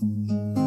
Call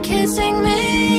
kissing me.